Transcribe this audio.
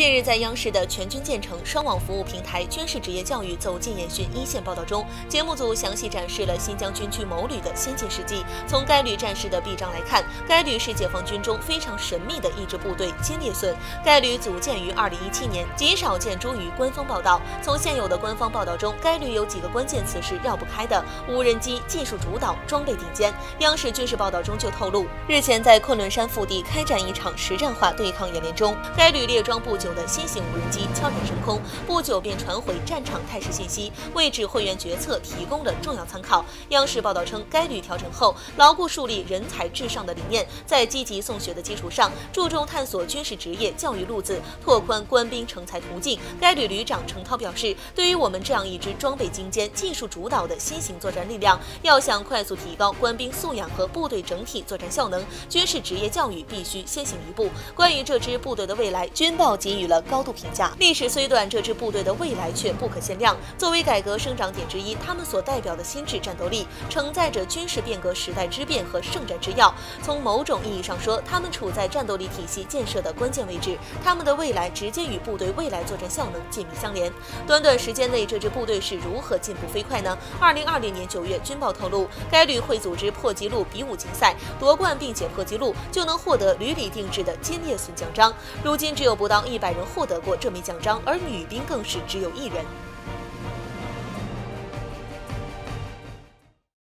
近日，在央视的全军建成双网服务平台“军事职业教育走进演训一线”报道中，节目组详细展示了新疆军区某旅的先进事迹。从该旅战士的臂章来看，该旅是解放军中非常神秘的一支部队——歼灭孙。该旅组建于2017年，极少见诸于官方报道。从现有的官方报道中，该旅有几个关键词是绕不开的：无人机、技术主导、装备顶尖。央视军事报道中就透露，日前在昆仑山腹地开展一场实战化对抗演练中，该旅列装不久。的新型无人机悄然升空，不久便传回战场态势信息，为指挥员决策提供了重要参考。央视报道称，该旅调整后，牢固树立人才至上的理念，在积极送学的基础上，注重探索军事职业教育路子，拓宽官兵成才途径。该旅旅长程涛表示，对于我们这样一支装备精尖、技术主导的新型作战力量，要想快速提高官兵素养和部队整体作战效能，军事职业教育必须先行一步。关于这支部队的未来，军报给予。了高度评价。历史虽短，这支部队的未来却不可限量。作为改革生长点之一，他们所代表的心智战斗力，承载着军事变革时代之变和圣战之要。从某种意义上说，他们处在战斗力体系建设的关键位置。他们的未来直接与部队未来作战效能紧密相连。短短时间内，这支部队是如何进步飞快呢？二零二零年九月，军报透露，该旅会组织破纪录比武竞赛，夺冠并且破纪录，就能获得旅里定制的歼灭孙奖章。如今只有不到一百。人获得过这枚奖章，而女兵更是只有一人。